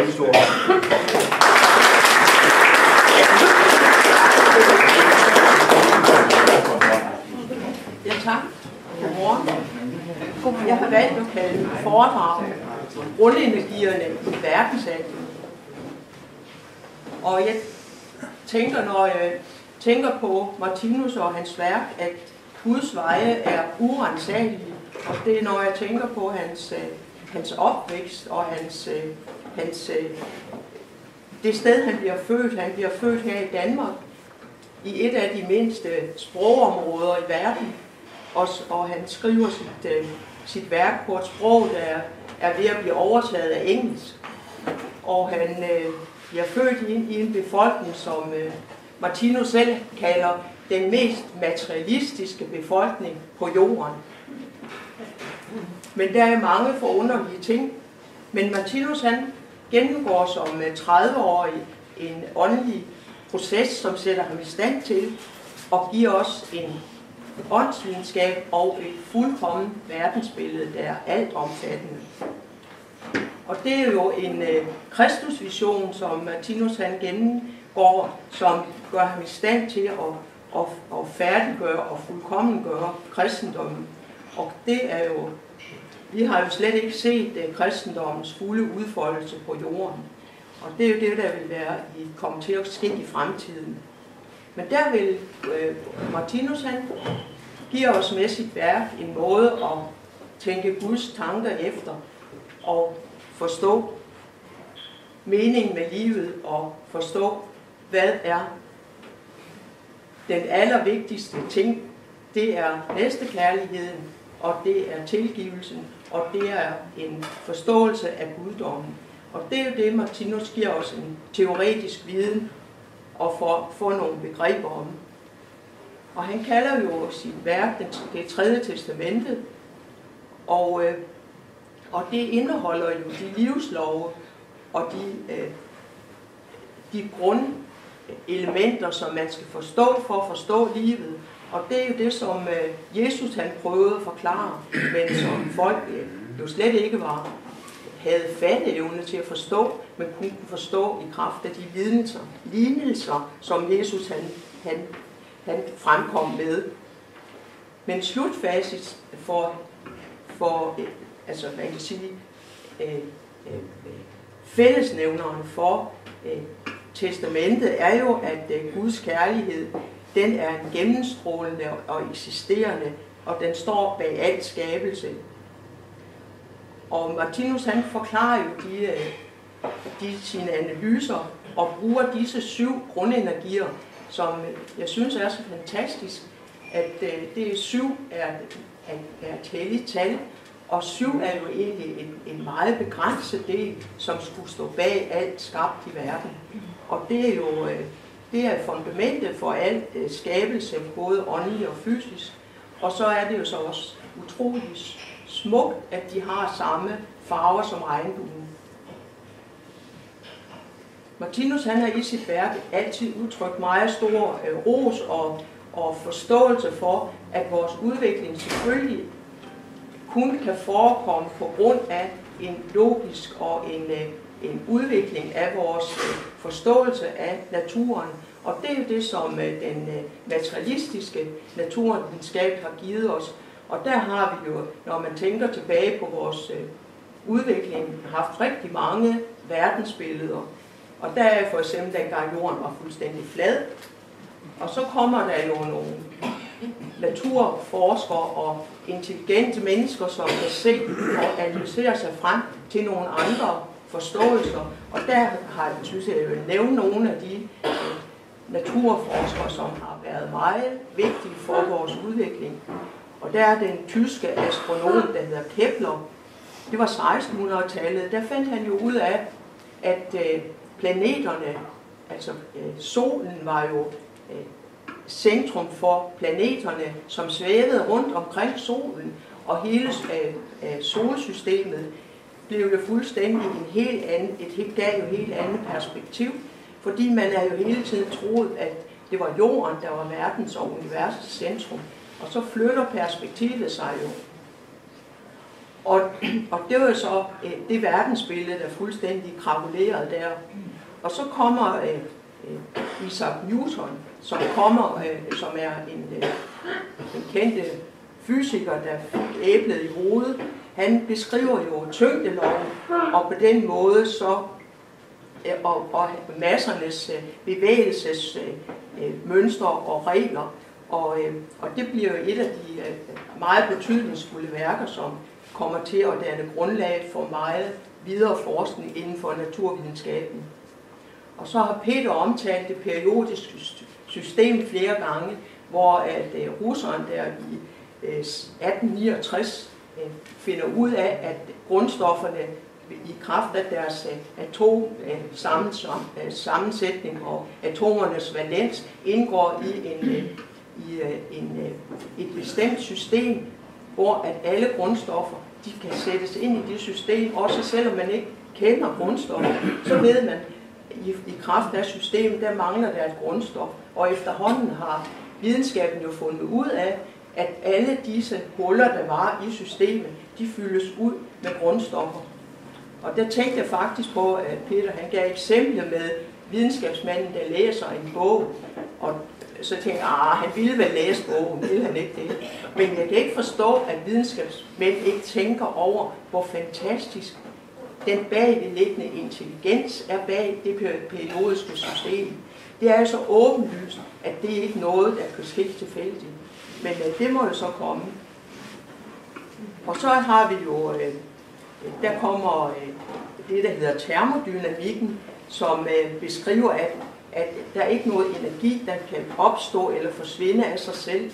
rigtig stor Ja, tak. Godmorgen. Jeg har valgt at kalde foredrag grundenergierne i verdenshandlen. Og jeg tænker, når jeg tænker på Martinus og hans værk, at Guds veje er urensagelige. Og det er, når jeg tænker på hans, øh, hans opvækst og hans, øh, hans, øh, det sted, han bliver født. Han bliver født her i Danmark, i et af de mindste sprogområder i verden. Og, og han skriver sit, øh, sit værk på et sprog, der er, er ved at blive overtaget af engelsk. Og han øh, bliver født i en, i en befolkning, som øh, Martino selv kalder den mest materialistiske befolkning på jorden. Men der er mange forunderlige ting. Men Martinus han gennemgår som 30-årig øh, en åndelig proces, som sætter ham i stand til at give os en åndsvidenskab og et fuldkommen verdensbillede, der er alt omfattende. Og det er jo en øh, kristusvision, som Martinus han gennemgår, som gør ham i stand til at, at, at færdiggøre og fuldkommengøre kristendommen. Og det er jo, vi har jo slet ikke set øh, kristendommens fulde udfoldelse på jorden. Og det er jo det, der vil være i, komme til at ske i fremtiden. Men der vil øh, Martinus han giver os med sit værk en måde at tænke Guds tanker efter og forstå meningen med livet og forstå, hvad er den allervigtigste ting. Det er næstekærligheden, og det er tilgivelsen, og det er en forståelse af guddommen. Og det er jo det, Martinus giver os en teoretisk viden og får, får nogle begreber om. Og han kalder jo sit værk det tredje testamente, og, øh, og det indeholder jo de livslove og de, øh, de grundelementer, som man skal forstå for at forstå livet. Og det er jo det, som øh, Jesus han prøvede at forklare, men som folk øh, jo slet ikke var havde fatteevne til at forstå, men kunne forstå i kraft af de lignelser, lignelser som Jesus han, han han fremkom med. Men slutfacit for, for øh, altså man kan sige, øh, øh, fællesnævneren for øh, testamentet er jo, at øh, Guds kærlighed, den er en gennemstrålende og eksisterende, og den står bag alt skabelse. Og Martinus han forklarer jo de, øh, de sine analyser og bruger disse syv grundenergier som øh, jeg synes er så fantastisk, at øh, det er syv er, er, er et heldigt tal, og syv er jo egentlig en, en meget begrænset del, som skulle stå bag alt skabt i verden. Og det er jo det er fundamentet for al øh, skabelse, både åndelig og fysisk. Og så er det jo så også utroligt smukt, at de har samme farver som regnbuen. Martinus han har i sit værk altid udtrykt meget stor øh, ros og, og forståelse for, at vores udvikling selvfølgelig kun kan forekomme på grund af en logisk og en, øh, en udvikling af vores øh, forståelse af naturen. Og det er jo det, som øh, den øh, materialistiske naturvidenskab har givet os. Og der har vi jo, når man tænker tilbage på vores udvikling, haft rigtig mange verdensbilleder og der er for eksempel dengang jorden var fuldstændig flad. Og så kommer der jo nogle naturforskere og intelligente mennesker, som kan se og analysere sig frem til nogle andre forståelser. Og der har jeg, synes jeg, jeg vil nævne nogle af de øh, naturforskere, som har været meget vigtige for vores udvikling. Og der er den tyske astronom, der hedder Kepler. Det var 1600-tallet. Der fandt han jo ud af, at øh, planeterne, altså øh, solen var jo centrum for planeterne, som svævede rundt omkring solen, og hele solsystemet blev jo fuldstændig en helt anden, et helt, gav jo helt andet perspektiv, fordi man er jo hele tiden troet, at det var jorden, der var verdens og universets centrum. Og så flytter perspektivet sig jo. Og, og det var jo så øh, det verdensbillede, der fuldstændig krakuleret der. Og så kommer øh, øh, Isaac Newton, som kommer, øh, som er en, øh, en kendte fysiker, der fik æblet i hovedet. Han beskriver jo tyngdeloven, og på den måde så øh, og, og massernes øh, bevægelsesmønstre øh, og regler. Og, og det bliver jo et af de meget betydningsfulde værker, som kommer til at danne grundlag for meget videre forskning inden for naturvidenskaben. Og så har Peter omtalt det periodiske system flere gange, hvor at russeren der i 1869 Øh, finder ud af, at grundstofferne i kraft af deres atomsammensætning atom øh, og atomernes valens indgår i, en, i en, et bestemt system, hvor at alle grundstoffer de kan sættes ind i det system, også selvom man ikke kender grundstoffer, så ved man, i, i kraft af systemet, der mangler der et grundstof, og efterhånden har videnskaben jo fundet ud af, at alle disse huller, der var i systemet, de fyldes ud med grundstoffer. Og der tænkte jeg faktisk på, at Peter han gav eksempler med videnskabsmanden, der læser en bog, og så tænkte jeg, ah, han ville vel læse bogen, ville han ikke det? Men jeg kan ikke forstå, at videnskabsmænd ikke tænker over, hvor fantastisk den bagvedliggende intelligens er bag det periodiske system. Det er så åbenlyst, at det er ikke noget, der kan ske tilfældigt. Men øh, det må jo så komme. Og så har vi jo øh, der kommer øh, det, der hedder termodynamikken, som øh, beskriver, at, at der er ikke noget energi, der kan opstå eller forsvinde af sig selv.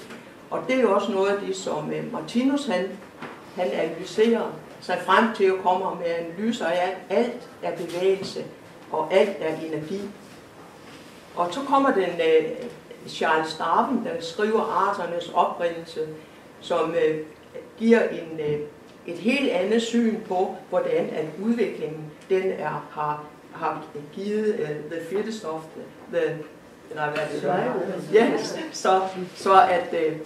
Og det er jo også noget af det, som øh, Martinus han, han analyserer sig frem til at komme med analyser af, at alt er bevægelse, og alt er energi. Og så kommer den øh, Charles Darwin, der skriver arternes oprindelse, som giver en, et helt andet syn på, hvordan at udviklingen den er, har, har givet uh, the fittest of the, the nej, hvad det? Yes. Så, så at, uh,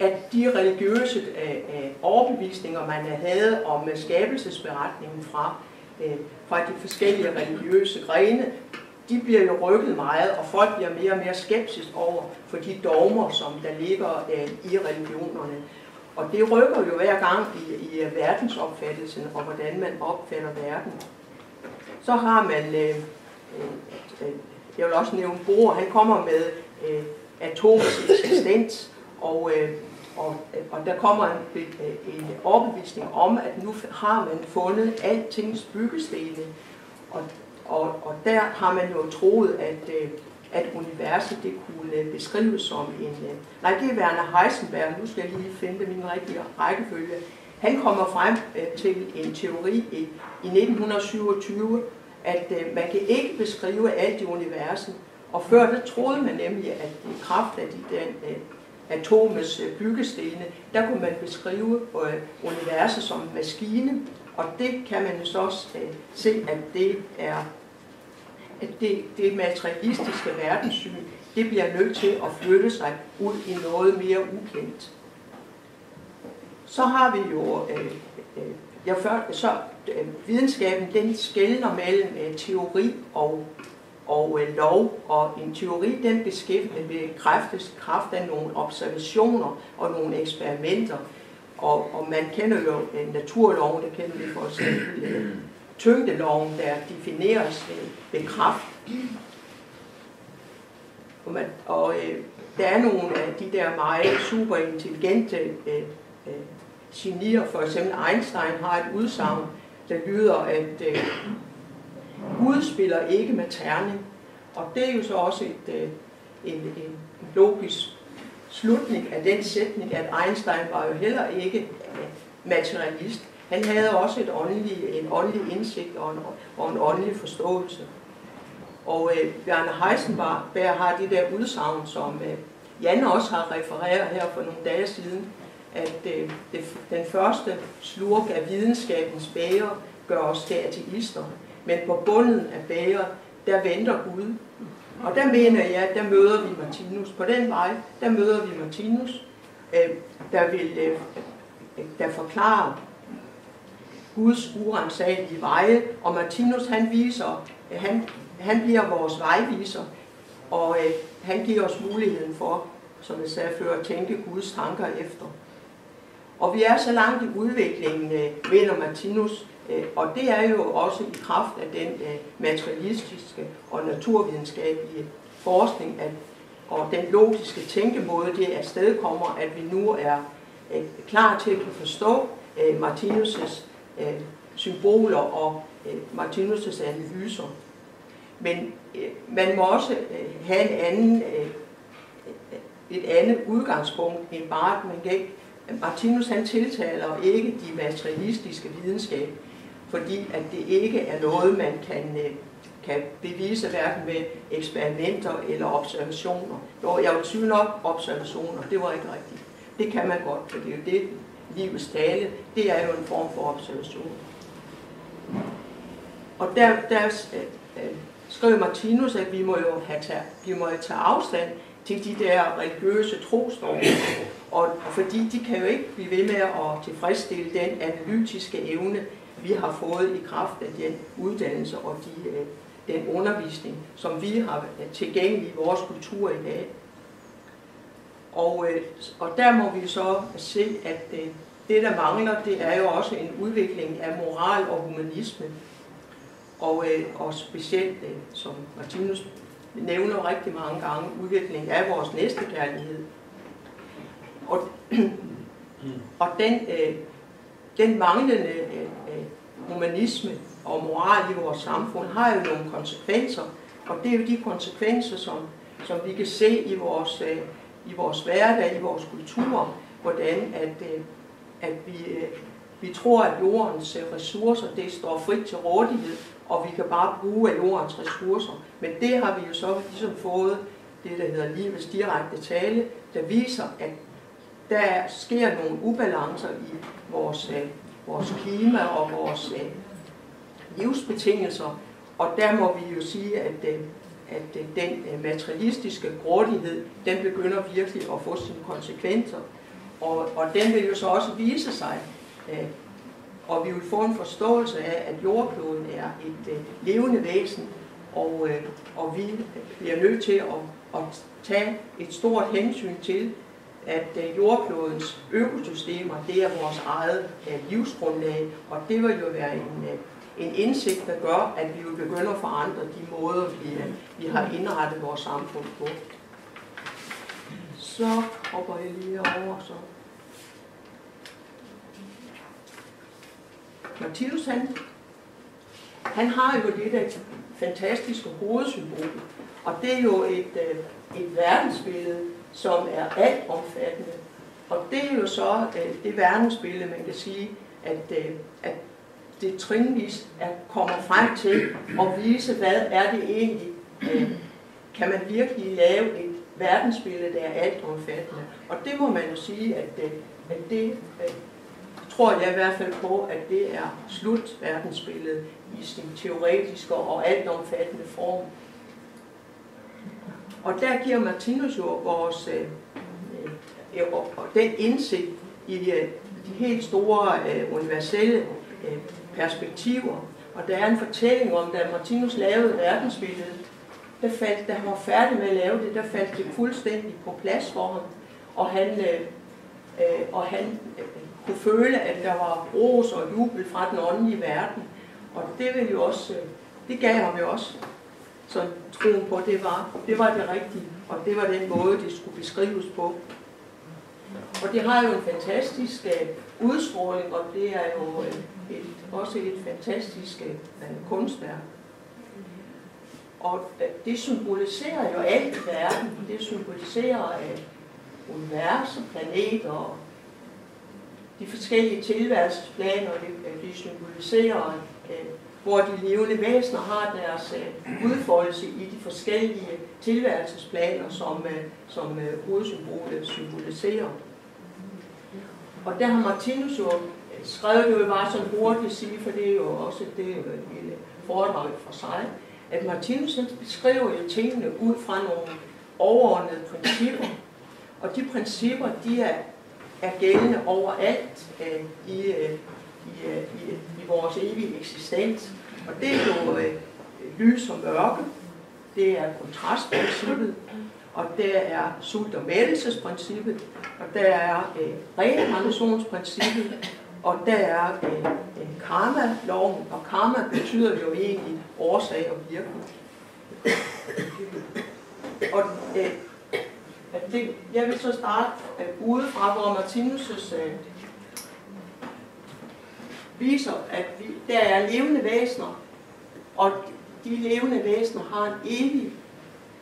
at de religiøse uh, uh, overbevisninger, man havde om skabelsesberetningen fra, uh, fra de forskellige religiøse grene, de bliver jo rykket meget, og folk bliver mere og mere skeptisk over for de dogmer, som der ligger øh, i religionerne. Og det rykker jo hver gang i, i øh, verdensopfattelsen og hvordan man opfatter verden. Så har man, øh, øh, øh, jeg vil også nævne Bohr, han kommer med øh, atomets eksistens, og, øh, og, og der kommer en, en overbevisning om, at nu har man fundet altings byggestene, og, og, og der har man jo troet, at øh, at universet det kunne øh, beskrives som en... Øh, nej, det er Werner Heisenberg, nu skal jeg lige finde min rigtige rækkefølge. Han kommer frem til en teori i, i 1927, at man kan ikke beskrive alt i universet. Og før det troede man nemlig, at i kraft af de den, atomets byggestene, der kunne man beskrive universet som en maskine, og det kan man jo så også øh, se, at det er at det, det materialistiske verdenssyn, det bliver nødt til at flytte sig ud i noget mere ukendt. Så har vi jo, øh, øh, jeg før, så øh, videnskaben, den skældner mellem øh, teori og, og øh, lov, og en teori, den beskæftiger bekræftes kraft af nogle observationer og nogle eksperimenter, og, og man kender jo øh, naturloven, det kender vi for eksempel øh, tyngdeloven, der defineres ved, ved kraft. Og, man, og øh, der er nogle af de der meget super intelligente øh, øh, genier, for eksempel Einstein har et udsagn, der lyder, at øh, Gud spiller ikke med terning. Og det er jo så også et, øh, en, en logisk slutning af den sætning, at Einstein var jo heller ikke materialist. Han havde også et åndelig, en åndelig indsigt og en, og en åndelig forståelse. Og øh, Bjarne Heisenberg har det der udsagn, som øh, Jan også har refereret her for nogle dage siden, at øh, det, den første slurk af videnskabens bæger gør os til ateister. Men på bunden af bæger, der venter Gud. Og der mener jeg, der møder vi Martinus. På den vej, der møder vi Martinus, øh, der vil øh, øh, der forklarer Guds urensagelige veje, og Martinus han viser, han, han bliver vores vejviser, og øh, han giver os muligheden for, som jeg sagde før, at tænke Guds tanker efter. Og vi er så langt i udviklingen, øh, mener Martinus, Øh, og det er jo også i kraft af den øh, materialistiske og naturvidenskabelige forskning, at, og den logiske tænkemåde, det afstedkommer, at vi nu er øh, klar til at kunne forstå Martinus' symboler og Martinus' analyser. Men man må også have en anden, et andet udgangspunkt end bare, at man kan ikke, Martinus han tiltaler ikke de materialistiske videnskab, fordi at det ikke er noget, man kan, øh, kan bevise hverken med eksperimenter eller observationer. Jo, jeg vil tvivl nok observationer, det var ikke rigtigt. Det kan man godt, for det er jo det, livets tale, det er jo en form for observation. Og der, der øh, øh, skrev Martinus, at vi må jo have tage, vi må tage afstand til de der religiøse trostorme, og fordi de kan jo ikke blive ved med at tilfredsstille den analytiske evne, vi har fået i kraft af den uddannelse og de, øh, den undervisning, som vi har øh, tilgængelig i vores kultur i dag. Og, øh, og der må vi så se, at det, der mangler, det er jo også en udvikling af moral og humanisme. Og, og specielt, som Martinus nævner rigtig mange gange, udvikling af vores næstekærlighed. Og, og den, den manglende øh, øh, humanisme og moral i vores samfund har jo nogle konsekvenser, og det er jo de konsekvenser, som, som vi kan se i vores, øh, i vores hverdag, i vores kultur, hvordan at, at vi, vi tror, at jordens ressourcer det står frit til rådighed, og vi kan bare bruge af jordens ressourcer. Men det har vi jo så ligesom fået, det der hedder livets direkte tale, der viser, at der sker nogle ubalancer i vores, øh, vores klima og vores øh, livsbetingelser, og der må vi jo sige, at, øh, at øh, den øh, materialistiske grådighed, den begynder virkelig at få sine konsekvenser, og, og den vil jo så også vise sig, øh, og vi vil få en forståelse af, at jordkloden er et øh, levende væsen, og, øh, og vi bliver nødt til at, at tage et stort hensyn til, at øh, jordklodens økosystemer, det er vores eget øh, livsgrundlag, og det vil jo være en, øh, en indsigt, der gør, at vi vil begynde at forandre de måder, vi, vi har indrettet vores samfund på. Så hopper jeg lige over, så Martinus, han, han har jo det der fantastiske hovedsymbol, og det er jo et, et verdensbillede, som er alt omfattende. Og det er jo så øh, det verdensbillede, man kan sige, at, øh, at det trinvis er, kommer frem til at vise, hvad er det egentlig, øh, kan man virkelig lave et verdensbillede, der er alt omfattende. Og det må man jo sige, at, at det tror jeg i hvert fald på, at det er slut verdensbilledet i sin teoretiske og altomfattende form. Og der giver Martinus jo vores øh, øh, den indsigt i de, de helt store øh, universelle øh, perspektiver. Og der er en fortælling om, da Martinus lavede verdensbilledet, der faldt, da han var færdig med at lave det, der faldt det fuldstændig på plads for ham. Og han, øh, øh, og han øh, kunne føle, at der var ros og jubel fra den åndelige verden. Og det vil jo også, øh, det gav ham jo også sådan troen på, det var, det var det rigtige, og det var den måde, det skulle beskrives på. Og det har jo en fantastisk uh, udstråling, og det er jo uh, et, også et fantastisk uh, kunstværk. Og det symboliserer jo alt i verden. Det symboliserer uh, planeter og planeter de forskellige tilværelsesplaner, det, det symboliserer, hvor de levende væsener har deres øh, udfoldelse i de forskellige tilværelsesplaner, som, øh, som uh, hovedsymbolet symboliserer. Og der har Martinus jo skrevet, det jo bare sådan hurtigt sige, for det er jo også det er foredrag for sig, at Martinus beskriver jo tingene ud fra nogle overordnede principper. Og de principper, de er er gældende overalt øh, i, øh, i, øh, i, i vores evige eksistens. Og det er jo øh, lys og mørke, det er kontrastprincippet, og der er sult- og mættelsesprincippet, og der er øh, reinkarnationsprincippet, og der er øh, øh, karma-loven, og karma betyder jo egentlig årsag og virkning. Og øh, det, jeg vil så starte øh, udefra, hvor Martinus' øh, viser, at vi, der er levende væsener, og de levende væsener har en evig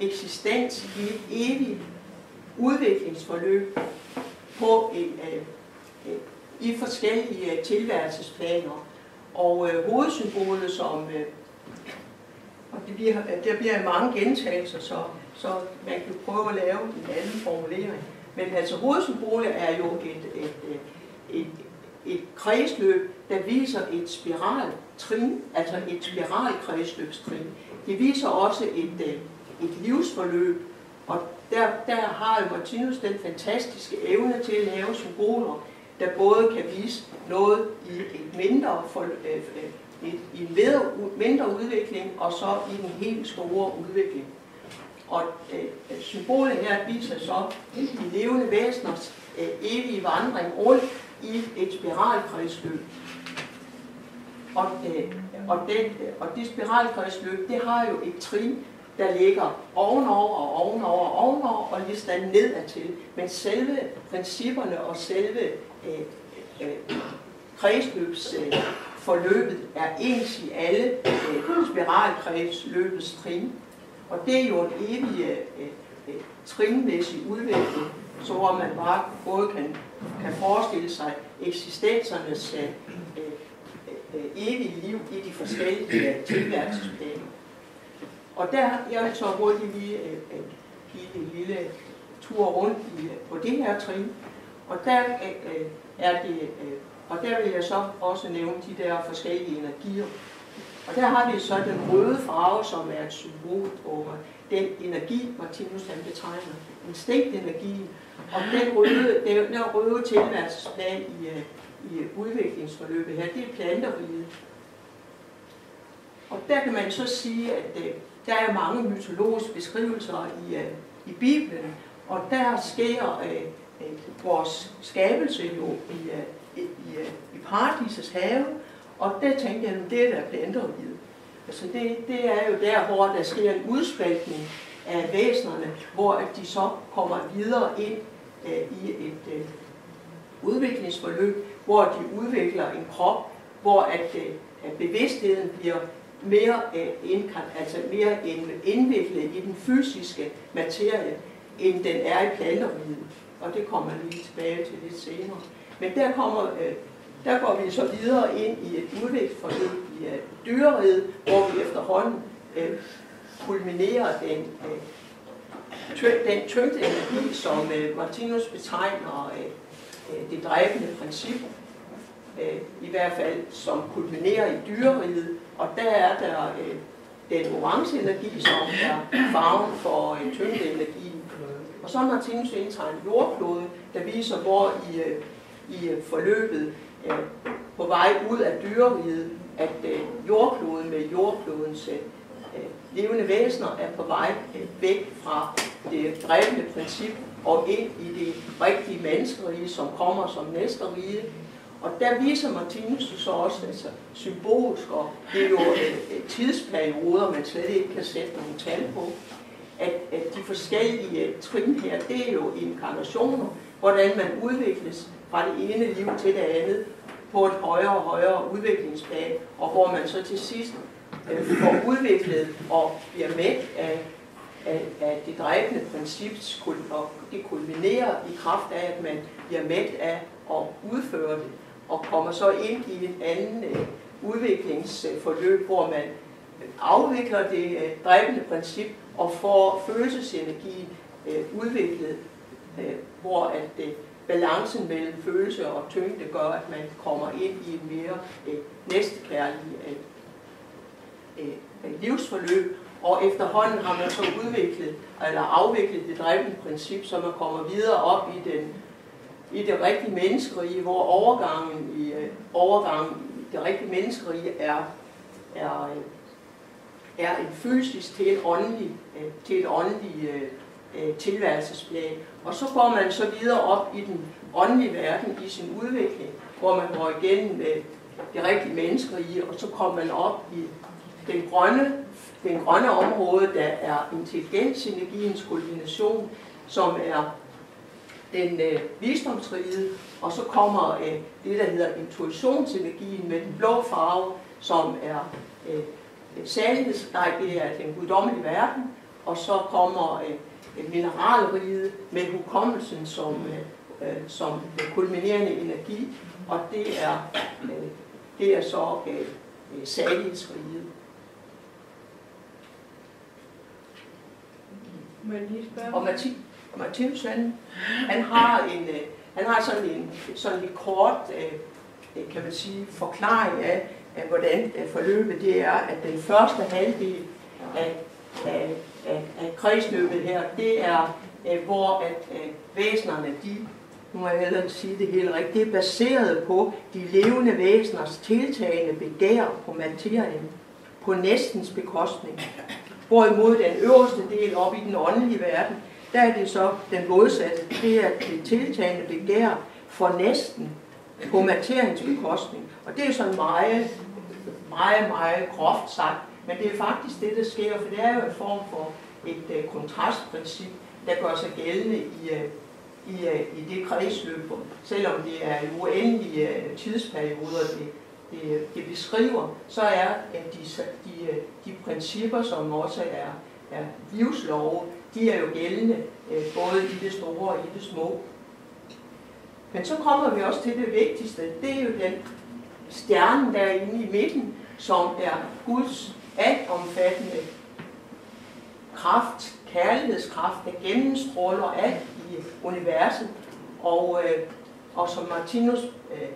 eksistens i et evigt udviklingsforløb på en, øh, øh, i forskellige øh, tilværelsesplaner. Og øh, hovedsymbolet, som øh, og det bliver, der bliver mange gentagelser, så, så man kan prøve at lave en anden formulering. Men altså hovedsymbolet er jo et, et, et, et, et kredsløb, der viser et spiraltrin, altså et spiralkredsløbstrin. Det viser også et, øh, et livsforløb, og der, der har jo Martinus den fantastiske evne til at lave symboler, der både kan vise noget i et mindre for, øh, øh et, i en mindre, mindre udvikling, og så i den helt store udvikling. Og øh, symbolet her viser så de levende væseners øh, evige vandring rundt i et spiralkredsløb. Og, øh, og, det, og det spiralkredsløb, det har jo et trin, der ligger ovenover og ovenover og ovenover og ligesom lister nedad til. Men selve principperne og selve øh, øh, kredsløbsforløbet øh, er ens i alle øh, spiralkredsløbets trin. Og det er jo en evig øh, øh, trinmæssig udvikling, så hvor man bare både kan, kan forestille sig eksistensernes øh, Øh, evige liv i de forskellige øh, tilværelsesplaner. Og der, jeg vil så hurtigt lige øh, øh give en lille tur rundt i, på det her trin. Og der øh, er det, øh, og der vil jeg så også nævne de der forskellige energier. Og der har vi så den røde farve, som er et symbol på den energi, Martinus han betegner, energi. Og den røde, den røde tilværelsesplan i, øh, i udviklingsforløbet her, det er planteriget. Og der kan man så sige, at øh, der er mange mytologiske beskrivelser i, øh, i Bibelen, og der sker øh, øh vores skabelse jo i, uh, i, i paradisets have, og der tænkte jeg, at det er der planteriget. Altså det, det er jo der, hvor der sker en udspaltning af væsenerne, hvor at de så kommer videre ind øh, i et øh, udviklingsforløb, hvor de udvikler en krop, hvor at, øh, at bevidstheden bliver mere, øh, altså mere indviklet i den fysiske materie, end den er i planteriget. Og det kommer jeg lige tilbage til lidt senere. Men der, kommer, øh, der går vi så videre ind i et udviklingsforløb i øh, dyreriget, hvor vi efterhånden kulminerer den, den tyngde energi, som Martinus betegner Øh, det dræbende princip, øh, i hvert fald som kulminerer i dyreriget, og der er der øh, den orange energi, som er farven for tyngdeenergien. Og så har Martinus indtegnet jordkloden, der viser, hvor i, i forløbet på vej ud af dyreriget, at jordkloden med jordklodens levende væsener er på vej væk fra det drevne princip og ind i det rigtige menneskerige, som kommer som næste rige, og der viser Martinus så også altså, symbolsk, og det er jo øh, øh, tidsperioder, man slet ikke kan sætte nogle tal på, at, at de forskellige øh, trin her, det er jo inkarnationer, hvordan man udvikles fra det ene liv til det andet på et højere og højere udviklingsplan, og hvor man så til sidst øh, får udviklet og bliver med af, af, af det dræbende princip, og det kulminerer i kraft af, at man bliver mæt af at udføre det og kommer så ind i en anden øh, udviklingsforløb, hvor man afvikler det øh, dræbende princip og får følelsesenergi øh, udviklet, øh, hvor at øh, balancen mellem følelse og tyngde gør, at man kommer ind i en mere øh, næstekærlig øh, øh, livsforløb, og efterhånden har man så udviklet, eller afviklet det drevne princip, så man kommer videre op i den i det rigtige menneskerige, hvor overgangen i øh, overgangen i det rigtige menneskerige er, er, øh, er en fysisk til en åndelig, øh, til et åndelig tilværelsesplan. Og så går man så videre op i den åndelige verden i sin udvikling, hvor man går igennem det rigtige menneskerige, og så kommer man op i den grønne, den grønne område, der er intelligensenergiens koordination, som er den øh, visdomsrige, og så kommer øh, det, der hedder intuitionsenergien med den blå farve, som er øh, saligheds, nej, det er den guddommelige verden, og så kommer øh, mineralriget med hukommelsen som, øh, øh, som kulminerende energi, og det er, øh, det er så øh, øh salighedsriget. Må jeg lige spørge? Og Martin, og Martinus, han, han har en, øh, han har sådan en sådan lidt kort, øh, øh, kan man sige, forklaring af, af hvordan forløbet det er, at den første halvdel af, af, af, af kredsløbet her, det er, øh, hvor at øh, væsenerne, de, nu må jeg hellere sige det helt rigtigt, det er baseret på de levende væseners tiltagende begær på materien, på næstens bekostning. Hvorimod den øverste del op i den åndelige verden, der er det så den modsatte. Det er det tiltagende begær for næsten på materiens bekostning. Og det er sådan meget, meget, meget groft sagt. Men det er faktisk det, der sker, for det er jo en form for et uh, kontrastprincip, der gør sig gældende i, uh, i, uh, i det kredsløb, selvom det er uendelige uh, tidsperioder, det, det, det beskriver, så er at de, de, de principper, som også er, er livslove, de er jo gældende øh, både i det store og i det små. Men så kommer vi også til det vigtigste. Det er jo den stjerne, der er inde i midten, som er Guds altomfattende kraft, kærlighedskraft, der gennemstråler alt i universet. Og, øh, og som Martinus øh,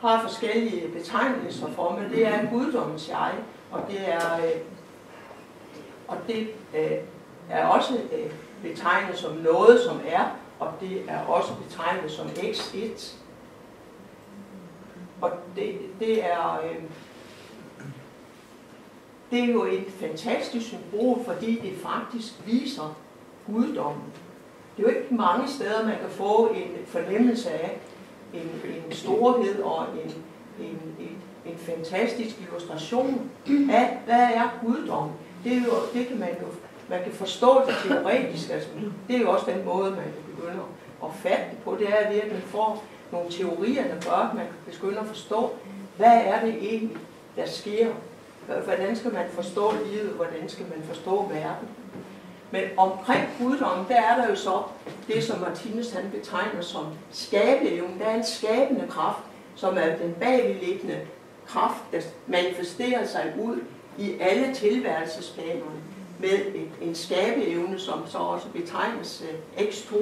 har forskellige betegnelser for, men det er guddommens jeg, og det er, øh, og det øh, er også øh, betegnet som noget, som er, og det er også betegnet som x1. Og det, det er øh, det er jo et fantastisk symbol, fordi det faktisk viser guddommen. Det er jo ikke mange steder, man kan få en fornemmelse af en, en storhed og en, en, en, en fantastisk illustration af, hvad er guddom. Det, er jo, det kan man jo man kan forstå det teoretisk. Altså, det er jo også den måde, man kan begynde at fatte det på. Det er ved, at man får nogle teorier, der gør, at man kan begynde at forstå, hvad er det egentlig, der sker. Hvordan skal man forstå livet? Hvordan skal man forstå verden? Men omkring guddommen, der er der jo så det, som Martinus han betegner som skabeevnen. Der er en skabende kraft, som er den bagvedliggende kraft, der manifesterer sig ud i alle tilværelsesplanerne med et, en skabeevne, som så også betegnes uh, X2.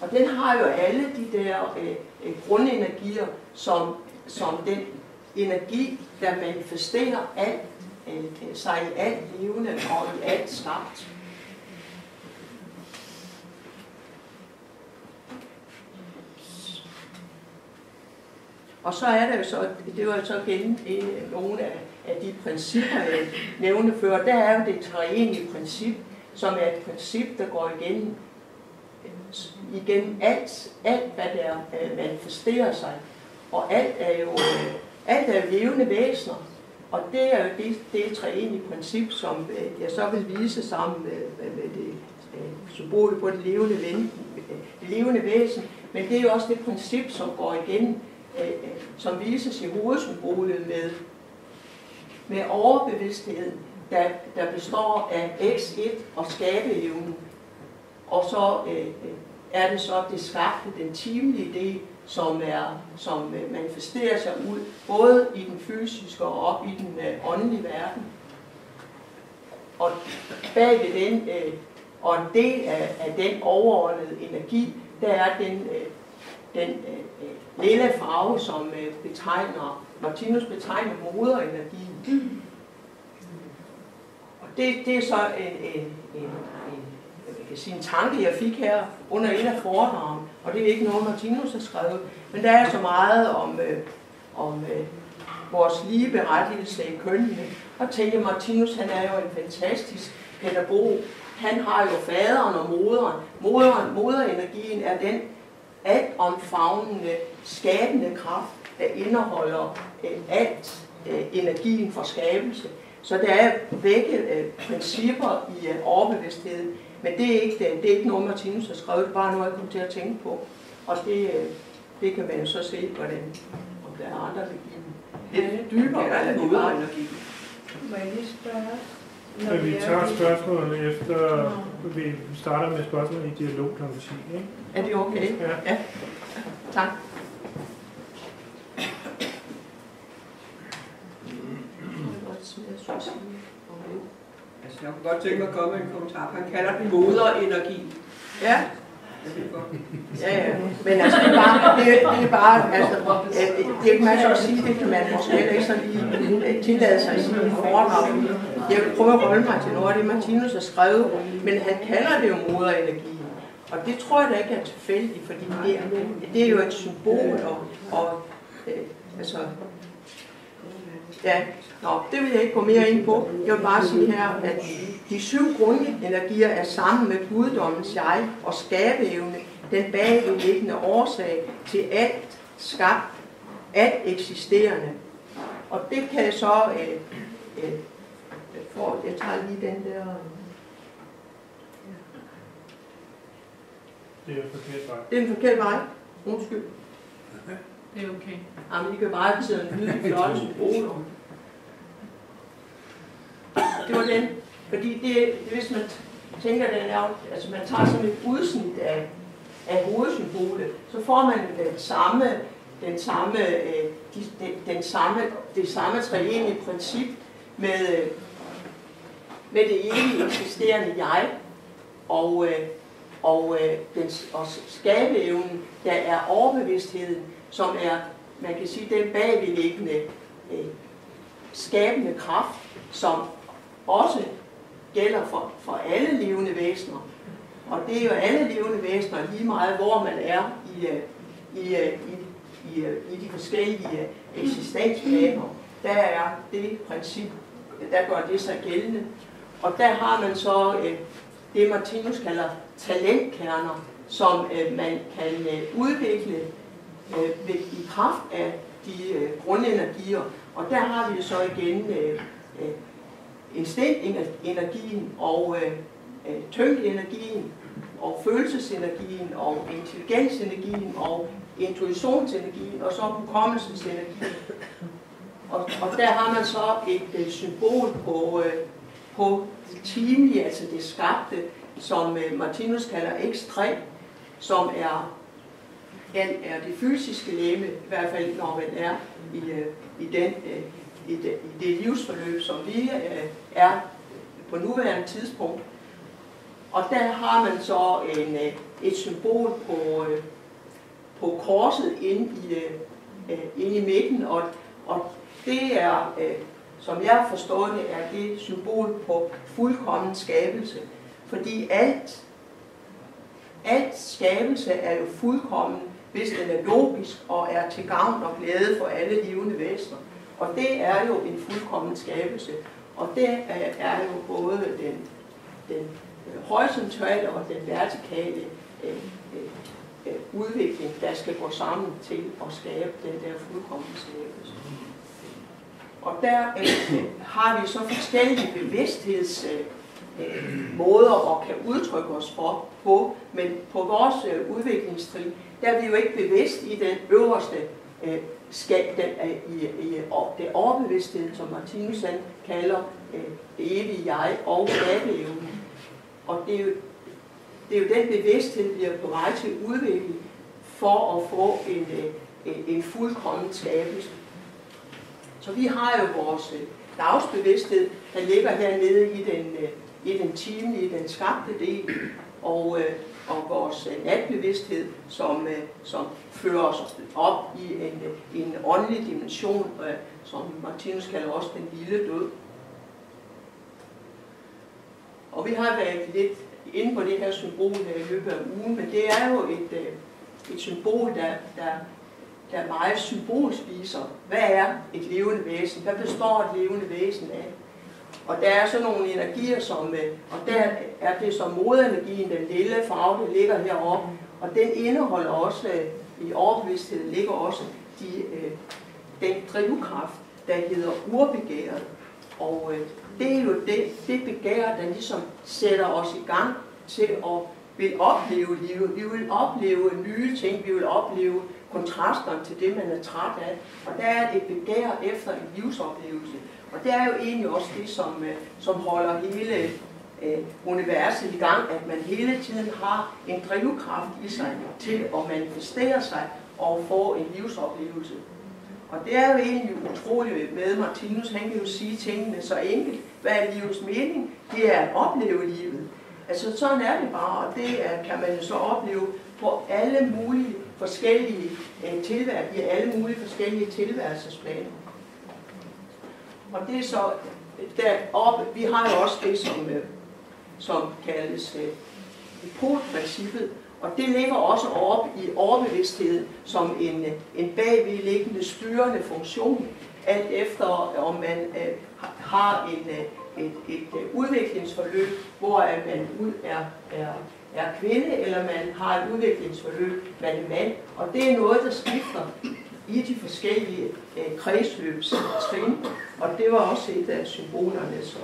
Og den har jo alle de der uh, grundenergier, som, som den energi, der manifesterer alt, uh, sig i alt levende og i alt skabt. Og så er der jo så, det var jo så igen øh, nogle af af de principper, jeg nævnte før, der er jo det treenige princip, som er et princip, der går igen igen alt, alt hvad der øh, manifesterer sig. Og alt er jo øh, alt er levende væsener. Og det er jo det, det treenige princip, som jeg så vil vise sammen med, med det symbolet symbol på det levende, ven, det levende væsen. Men det er jo også det princip, som går igen, Øh, som vises i hovedsymbolet med med overbevidstheden, der, der består af X1 og skabeevnen. Og så øh, øh, er det så det skabte, den timelige del, som, er, som øh, manifesterer sig ud, både i den fysiske og op i den øh, åndelige verden. Og bag ved den, øh, og en del af, af den overordnede energi, der er den, øh, den øh, lille farve, som øh, betegner Martinus betegner moderenergien. Og det, det er så en, en, en, en kan sige, en tanke, jeg fik her under en af foredragene, og det er ikke noget, Martinus har skrevet, men der er så meget om, øh, om øh, vores ligeberettigelse i kønnene. Og tænker Martinus, han er jo en fantastisk pædagog. Han har jo faderen og moderen. Moderen, moderenergien er den alt omfavnende, skabende kraft, der indeholder øh, alt øh, energien for skabelse. Så der er begge øh, principper i øh, overbevidstheden, men det er, ikke, det, det er ikke noget, Martinus har skrevet, det er bare noget, jeg kom til at tænke på. Og det, øh, det kan man jo så se, hvordan, om der er andre, der giver lidt dybere. Der er det energi. Må jeg lige spørge? Når Men vi er tager spørgsmålene efter, vi starter med spørgsmål i dialog, kan man sige. Ikke? Er det okay? Ja. ja. Tak. Altså, jeg kunne godt tænke mig at komme med en kommentar, han kalder den moderenergi. Ja, ja, ja. Men altså, det er bare, det, er- det er bare, altså, øh, det kan man så også sige, det kan man måske heller ikke så lige tillade sig at i foredrag. Jeg vil prøve at holde mig til noget af det, Martinus har skrevet, men han kalder det jo moderenergi. Og det tror jeg da ikke er tilfældigt, fordi det er, det er jo et symbol, og, og øh, altså, ja, Nå, det vil jeg ikke gå mere ind på. Jeg vil bare sige her, at de syv grundenergier er sammen med guddommens jeg og skabeevne den bagvedliggende årsag til alt skabt, alt eksisterende. Og det kan jeg så, øh, øh, for, jeg tager lige den der, Det er forkert vej. det er en forkert vej, undskyld. Det er okay. Jamen, I kan bare til en nyde de flotte symboler. Det var den. Fordi det, hvis man tænker, den er, altså man tager sådan et udsnit af, af hovedsymbolet, så får man den samme, den samme, øh, de, den, den samme, det samme treenige princip med, øh, med det evige eksisterende jeg, og, øh, og, øh, den, og skabeevnen, der er overbevidstheden, som er, man kan sige, den bagvedliggende øh, skabende kraft, som også gælder for, for alle levende væsener. Og det er jo alle levende væsener, lige meget hvor man er i, øh, øh, i, i, i, i de forskellige eksistensplaner. Der er det princip, der gør det sig gældende. Og der har man så øh, det, Martinus kalder talentkerner, som øh, man kan øh, udvikle øh, ved, i kraft af de øh, grundenergier. Og der har vi jo så igen øh, øh, instinktenergien og øh, øh, tyngdenergien og følelsesenergien og intelligensenergien og intuitionsenergien og så hukommelsesenergien. Og, og der har man så et øh, symbol på, øh, på det timelige, altså det skabte, som øh, Martinus kalder X3, som er den er det fysiske læme, i hvert fald når man er i, øh, i, den, øh, i, det, i det livsforløb, som vi er på nuværende tidspunkt. Og der har man så en, et symbol på, på korset inde i, inde i midten, og, og det er, som jeg har forstået det, er det symbol på fuldkommen skabelse. Fordi alt, alt skabelse er jo fuldkommen, hvis den er logisk og er til gavn og glæde for alle levende væsener. Og det er jo en fuldkommen skabelse. Og det er, er jo både den, den øh, horisontale og den vertikale øh, øh, øh, udvikling, der skal gå sammen til at skabe den der fuldkommen skabelse. Og der øh, har vi så forskellige bevidstheds øh, øh, måder og kan udtrykke os for på, men på vores øh, udviklingstrin, der er vi jo ikke bevidst i den øverste øh, skab, den, øh, i, i og det overbevidsthed, som Martinus han kalder øh, det evige jeg og skabeevnen. Og det er, jo, det er jo den bevidsthed, vi er på vej til at udvikle for at få en, øh, en, en fuldkommen skabelse. Så vi har jo vores øh, dagsbevidsthed, der ligger hernede i den, øh, i den timelige, den skabte del, og, øh, og vores øh, natbevidsthed, som, øh, som fører os op i en, en åndelig dimension, øh, som Martinus kalder også den lille død. Og vi har været lidt inde på det her symbol her i løbet af ugen, men det er jo et, øh, et symbol, der, der, der meget symbolsk viser, hvad er et levende væsen? Hvad består et levende væsen af? Og der er så nogle energier, som, øh, og der er det som moderenergien, den lille farve, der ligger heroppe, og den indeholder også, øh, i overbevidstheden ligger også de, øh, den drivkraft, der hedder urbegæret. Og det er jo det, det begær, der ligesom sætter os i gang til at vil opleve livet. Vi vil opleve nye ting, vi vil opleve kontrasterne til det, man er træt af. Og der er et begær efter en livsoplevelse. Og det er jo egentlig også det, som, øh, som holder hele øh, universet i gang, at man hele tiden har en drivkraft i sig til at manifestere sig og få en livsoplevelse. Og det er jo egentlig utroligt med Martinus, han kan jo sige tingene så enkelt. Hvad er livets mening? Det er at opleve livet. Altså sådan er det bare, og det er, kan man jo så opleve på alle mulige forskellige øh, tilværelser, i alle mulige forskellige tilværelsesplaner. Og det er så deroppe, vi har jo også det, som, øh, som kaldes øh, og det ligger også oppe i overbevidstheden som en, øh, en bagvedliggende styrende funktion, alt efter om man øh, har en, øh, et, et, et udviklingsforløb, hvor man ud er, er, er kvinde, eller man har et udviklingsforløb, man er mand. Og det er noget, der skifter i de forskellige øh, kredsløbstrin. Og det var også et af symbolerne, som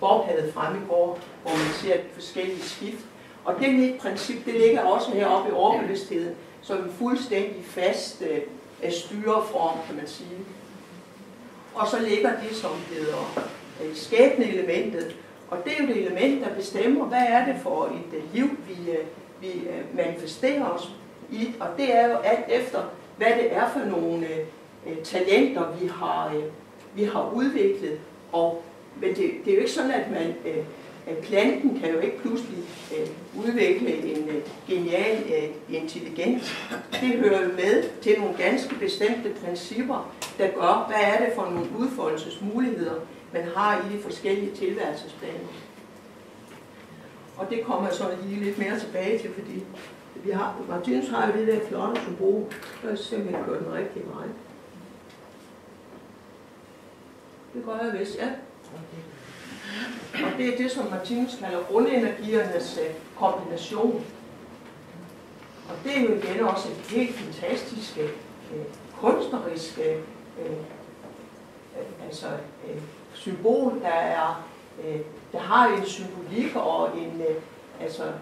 Borg Bob havde frem i går, hvor man ser de forskellige skift. Og det princip, det ligger også heroppe i overbevidstheden, som en fuldstændig fast øh, styreform, kan man sige. Og så ligger det, som hedder øh, skæbneelementet, og det er jo det element, der bestemmer, hvad er det for et øh, liv, vi, øh, vi øh, manifesterer os i. Og det er jo alt efter, hvad det er for nogle øh, talenter, vi har, øh, vi har udviklet. Og, men det, det er jo ikke sådan, at man... Øh, planten kan jo ikke pludselig øh, udvikle en øh, genial øh, intelligens. Det hører jo med til nogle ganske bestemte principper, der gør, hvad er det for nogle udfoldelsesmuligheder, man har i de forskellige tilværelsesplaner. Og det kommer jeg så lige lidt mere tilbage til, fordi vi har, Martinus har jo det der flotte symbol, der er simpelthen kørt den rigtig meget. Det gør jeg vist, ja. Og det er det, som Martinus kalder grundenergiernes øh, kombination. Og det er jo igen også et helt fantastisk øh, øh kunstnerisk øh, øh, øh, altså, øh, symbol, der er øh, der har en symbolik og en øh, altså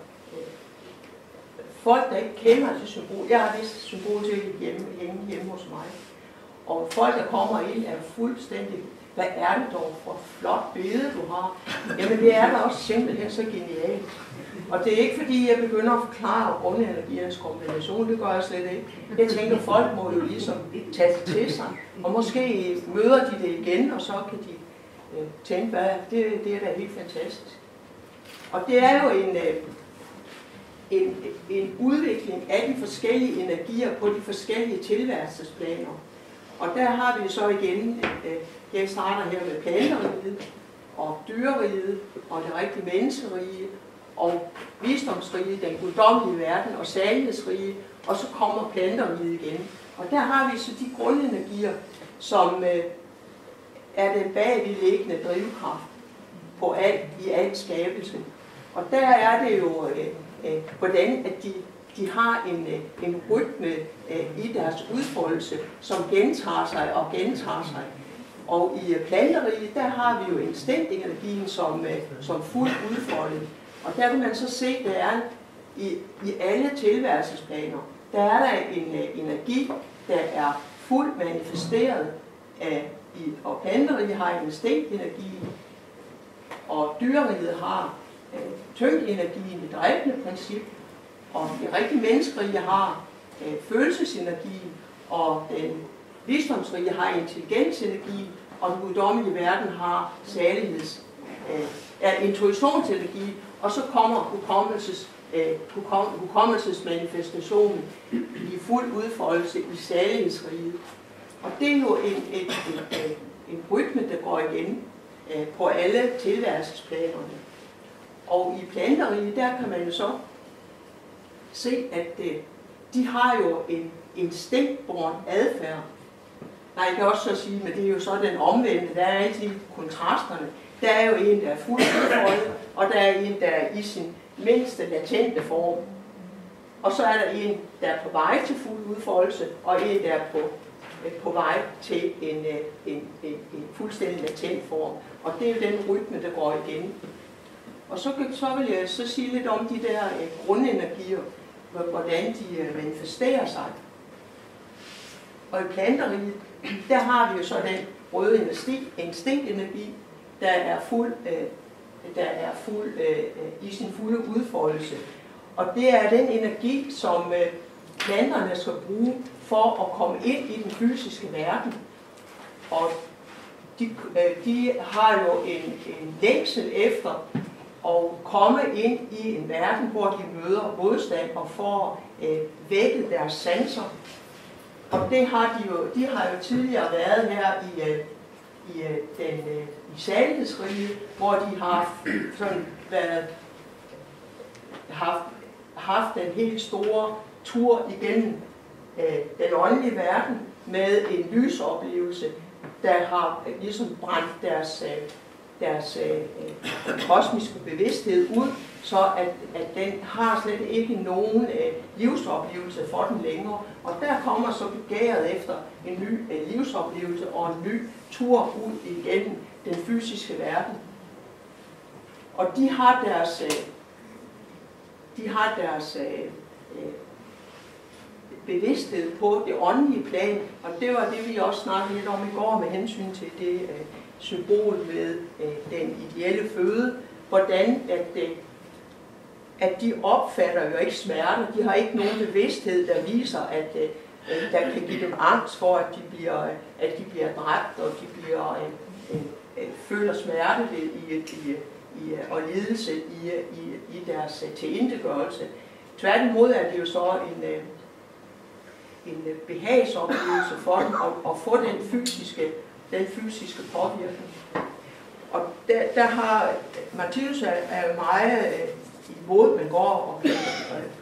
folk, der ikke kender til symbol. Jeg har vist symbol til hjemme, hjemme, hjemme hos mig. Og folk, der kommer ind, er fuldstændig hvad er det dog for flot billede, du har? Jamen det er da også simpelthen så genialt. Og det er ikke fordi, jeg begynder at forklare grundenergiernes kombination, det gør jeg slet ikke. Jeg tænker, folk må jo ligesom tage det til sig, og måske møder de det igen, og så kan de øh, tænke, hvad det, det er da helt fantastisk. Og det er jo en, øh, en, en udvikling af de forskellige energier på de forskellige tilværelsesplaner. Og der har vi så igen øh, øh, jeg starter her med planteriget og dyreriget og det rigtige menneskerige og visdomsrige, den guddommelige verden og salighedsrige, og så kommer planteriget igen. Og der har vi så de grundenergier, som øh, er den bagvedliggende drivkraft på alt, i al skabelse. Og der er det jo, Øh, hvordan at de, de har en, øh, en rytme øh, i deres udfoldelse, som gentager sig og gentager sig. Og i planteriget, der har vi jo instinktenergien som, som fuldt udfoldet. Og der kan man så se, der er i, i alle tilværelsesplaner, der er der en uh, energi, der er fuldt manifesteret af, i, og planteriget har instinktenergien, og dyreriget har øh, tyngdenergien, det dræbende princip, og de rigtige menneskerige har øh, følelsesenergien, og den visdomsrige har intelligensenergi, og den guddommelige verden har særligheds, øh, er intuitionsenergi, og så kommer hukommelses, øh, hukom, hukommelsesmanifestationen i fuld udfoldelse i særlighedsriget. Og det er jo en, en, en, en rytme, der går igen øh, på alle tilværelsesplanerne. Og i planteriet, der kan man jo så se, at øh, de har jo en instinktborn adfærd. Nej, jeg kan også så sige, men det er jo så den omvendte. Der er altid kontrasterne. Der er jo en, der er fuldt udfoldet, og der er en, der er i sin mindste latente form. Og så er der en, der er på vej til fuld udfoldelse, og en, der er på, øh, på vej til en, øh, en, en, en fuldstændig latent form. Og det er jo den rytme, der går igen. Og så, så vil jeg så sige lidt om de der øh, grundenergier, hvordan de øh, manifesterer sig. Og i planteriget, der har vi jo så den røde instinktenergi, der er fuld, øh, der er fuld øh, øh, i sin fulde udfoldelse. Og det er den energi, som øh, planterne skal bruge for at komme ind i den fysiske verden. Og de, øh, de har jo en, en længsel efter og komme ind i en verden, hvor de møder modstand og får øh, vækket deres sanser. Og det har de jo, de har jo tidligere været her i, øh, i øh, den øh, i salighedsrige, hvor de har sådan været, haft, haft den helt store tur igennem øh, den åndelige verden med en lysoplevelse, der har øh, ligesom brændt deres, øh, deres øh, kosmiske bevidsthed ud, så at, at den har slet ikke nogen øh, livsoplevelse for den længere. Og der kommer så begæret efter en ny øh, livsoplevelse og en ny tur ud igennem den fysiske verden. Og de har deres, øh, de har deres øh, øh, bevidsthed på det åndelige plan, og det var det, vi også snakkede lidt om i går med hensyn til det øh, symbol med øh, den ideelle føde, hvordan at, øh, at de opfatter jo ikke smerte, de har ikke nogen bevidsthed, der viser, at øh, øh, der kan give dem angst for, at de bliver, øh, at de bliver dræbt, og de bliver, øh, øh, øh føler smerte i, i, i, i, og lidelse i, i, i deres tilindegørelse. Tværtimod er det jo så en, en behagsoplevelse for dem at, at få den fysiske, den fysiske påvirkning. Og der, der har Martinus er, er meget øh, imod, man går og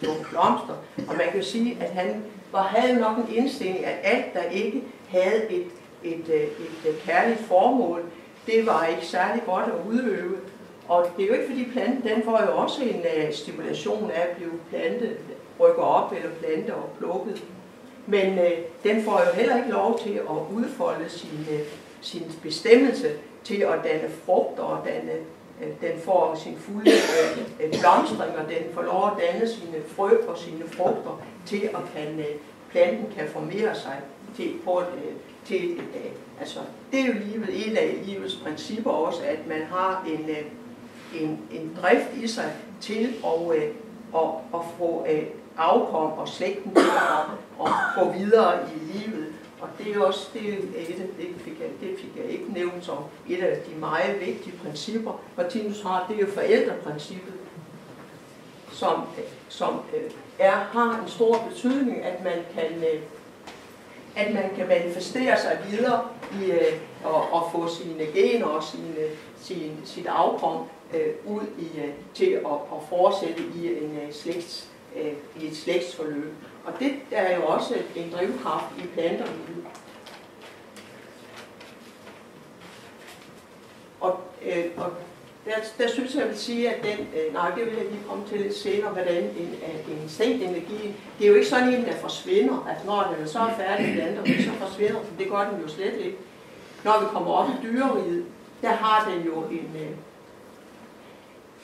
plukker blomster, og man kan sige, at han var, havde nok en indstilling, at alt, der ikke havde et, et, øh, et, et kærligt formål, det var ikke særlig godt at udøve. Og det er jo ikke fordi planten, den får jo også en uh, stimulation af at blive plantet, rykker op eller plantet og plukket. Men øh, den får jo heller ikke lov til at udfolde sin, øh, sin bestemmelse til at danne frugt og danne, øh, den får sin fulde øh, øh, blomstring, og den får lov at danne sine frø og sine frugter til at kan, planten kan formere sig til, på, uh, til dag. altså, det er jo livet, et af livets principper også, at man har en, en, en drift i sig til at, uh, at, at få afkom og slægten og, at, gå videre i livet. Og det er også det, et, det, fik jeg, det fik jeg ikke nævnt som et af de meget vigtige principper. Martinus har, det er jo forældreprincippet, som, som øh, er, har en stor betydning, at man kan, øh, at man kan manifestere sig videre i, øh, og, og få sine gener og sine, sin, sit afkom ud i, til at, at fortsætte i en slægts Øh, i et slægtsforløb. Og det er jo også en drivkraft i planterne. Og, øh, og der, der synes jeg, jeg vil sige, at den, øh, nej, det vil jeg lige komme til lidt senere, hvordan en, en energi, det er jo ikke sådan en, der forsvinder, at når den så færdig færdig planter, så forsvinder den. Det gør den jo slet ikke. Når vi kommer op i dyreriet, der har den jo en, øh,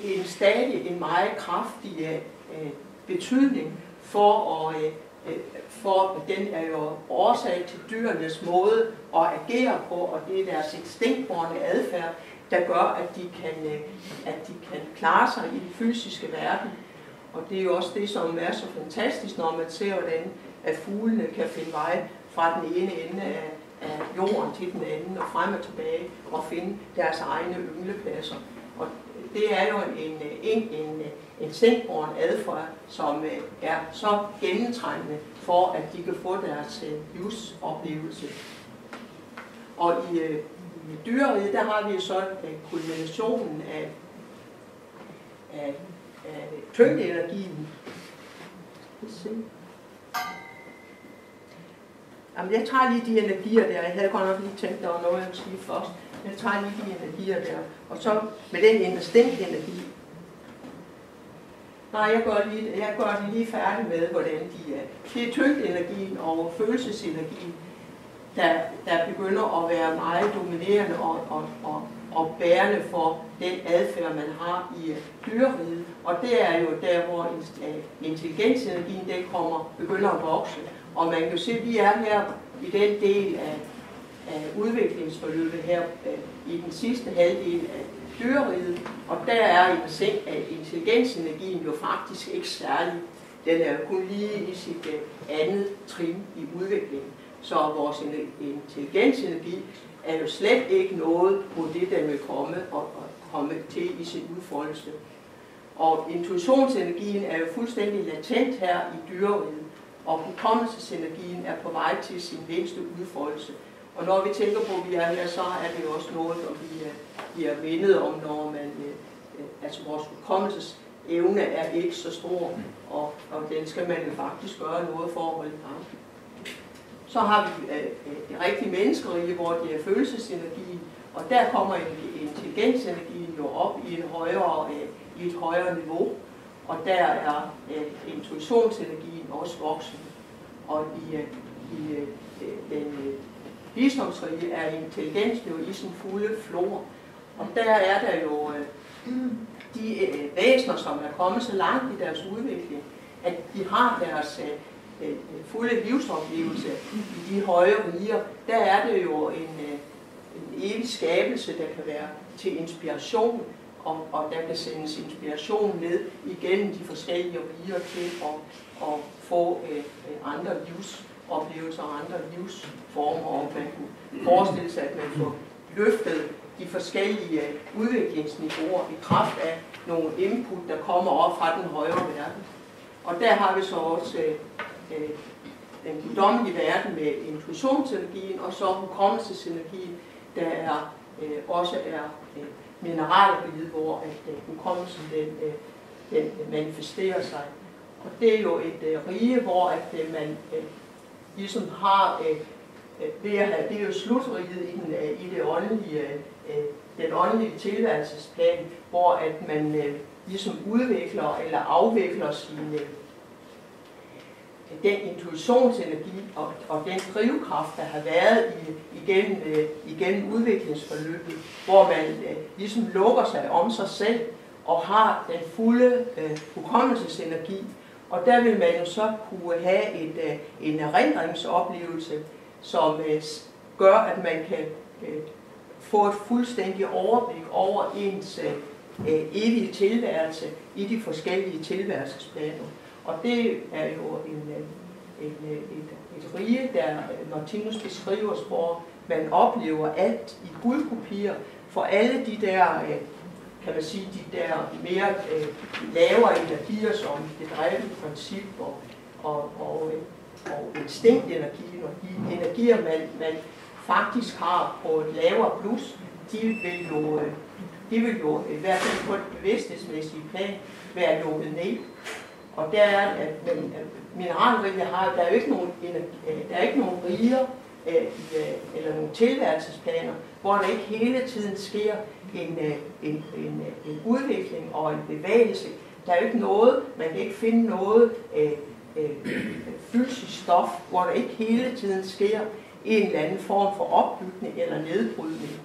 en stadig en meget kraftig øh, betydning for at, øh, øh, for den er jo årsag til dyrenes måde at agere på, og det er deres instinktborne adfærd, der gør, at de, kan, øh, at de kan klare sig i den fysiske verden. Og det er jo også det, som er så fantastisk, når man ser, hvordan at fuglene kan finde vej fra den ene ende af, af jorden til den anden, og frem og tilbage, og finde deres egne ynglepladser. Og det er jo en, en, en, en sengborn adfærd, som øh, er så gennemtrængende for, at de kan få deres øh, livsoplevelse. Og i, øh, i dyreriet, der har vi så kulminationen af, af tyngdeenergien. Jamen, jeg tager lige de energier der. Jeg havde godt nok lige tænkt, der var noget, jeg ville sige først. Jeg tager lige de energier der. Og så med den instinkt energi. Nej, jeg gør, lige, jeg gør det lige færdig med, hvordan de er. Det er tyngdenergien og følelsesenergien, der, der begynder at være meget dominerende og, og, og, og bærende for den adfærd, man har i øh, dyreriget. Og det er jo der, hvor intelligensenergien den kommer, begynder at vokse. Og man kan se, at vi er her i den del af, af udviklingsforløbet her øh, i den sidste halvdel af dyreriget, og der er intelligensenergien jo faktisk ikke særlig. Den er kun lige i sit øh, andet trin i udviklingen. Så vores intelligensenergi er jo slet ikke noget på det, der vil komme og, komme til i sin udfoldelse. Og intuitionsenergien er jo fuldstændig latent her i dyreriget, og hukommelsesenergien er på vej til sin mindste udfoldelse. Og når vi tænker på, at vi er her, så er det jo også noget, som vi bliver mindet om, når man, øh, øh altså vores hukommelsesevne er ikke så stor, og, og den skal man jo faktisk gøre noget for at holde frem. Så har vi øh, øh det rigtige menneskerige, hvor det er følelsesenergien, og der kommer intelligensenergien jo op i, en højere, øh, i et højere niveau, og der er øh, intuitionsenergien også voksen. Og i, øh, i øh, øh den øh, visdomsrige er intelligens jo i sin fulde flor. Og der er der jo øh, de øh, væsener, som er kommet så langt i deres udvikling, at de har deres øh, øh, fulde livsoplevelse i de høje riger. Der er det jo en, øh, en evig skabelse, der kan være til inspiration, og, og der kan sendes inspiration ned igennem de forskellige riger til at, at få øh, øh andre oplevelser og andre livsformer, og man kunne forestille sig, at man får løftet de forskellige øh, udviklingsniveauer i kraft af nogle input, der kommer op fra den højere verden. Og der har vi så også øh, øh den guddommelige verden med intuitionsenergien, og så hukommelsesenergien, der er, øh, også er øh, mineralriget, hvor at, øh, hukommelsen den, øh, den manifesterer sig. Og det er jo et øh, rige, hvor at, øh, man øh, ligesom har øh, øh, ved at have, det er jo slutriget i, den, øh, i det åndelige, øh, øh, den åndelige tilværelsesplan, hvor at man øh, ligesom udvikler eller afvikler sin øh, den intuitionsenergi og, og den drivkraft, der har været i, igennem, øh, igennem udviklingsforløbet, hvor man øh, ligesom lukker sig om sig selv og har den fulde øh, hukommelsesenergi. Og der vil man jo så kunne have et, øh, en erindringsoplevelse, som øh, gør, at man kan øh, få et fuldstændigt overblik over ens evige tilværelse i de forskellige tilværelsesplaner. Og det er jo en, en, et, et rige, der Martinus beskriver, hvor man oplever alt i guldkopier for alle de der, kan man sige, de der mere øh, lavere energier, som det drevne princip og, og, og, og instinktenergien, og de energier, man, man faktisk har på et lavere plus, de vil jo, øh, de vil jo i hvert fald på et bevidsthedsmæssigt plan være lukket ned. Og der er, at øh, mineralrige har, der er jo ikke nogen, øh, der er ikke nogen riger eller nogle tilværelsesplaner, hvor der ikke hele tiden sker Øh, en, en, en, en udvikling og en bevægelse. Der er jo ikke noget, man kan ikke finde noget øh, øh, fysisk stof, hvor der ikke hele tiden sker en eller anden form for opbygning eller nedbrydning.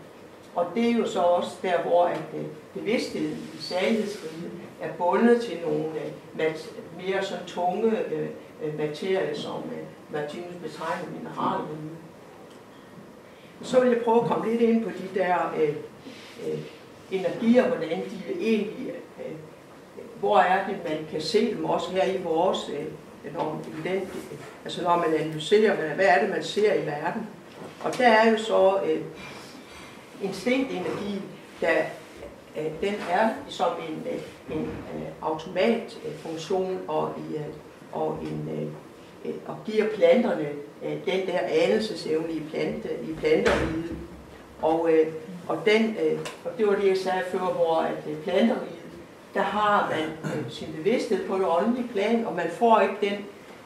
Og det er jo så også der, hvor at øh, bevidstheden i særlighedsriget er bundet til nogle øh, mere så tunge øh, øh materier, som Martinus betegner mineralrige. Så vil jeg prøve at komme lidt ind på de der øh, energier, hvordan de egentlig, øh, hvor er det, man kan se dem også her i vores, øh, når, den, altså når man analyserer, hvad, hvad er det, man ser i verden. Og der er jo så øh, instinktenergi, der øh, den er som en, øh, en øh, automatfunktion øh, og, i, øh, og, en, øh, øh, og giver planterne øh, den der anelsesevne i, plante, i planteriget. Og, øh, og, den, øh, og det var det, jeg sagde før, hvor at øh, planteriet, der har man øh, sin bevidsthed på det åndelige plan, og man får ikke den